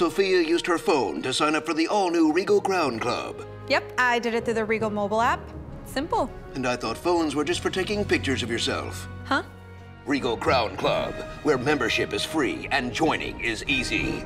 Sophia used her phone to sign up for the all-new Regal Crown Club. Yep, I did it through the Regal mobile app. Simple. And I thought phones were just for taking pictures of yourself. Huh? Regal Crown Club, where membership is free and joining is easy.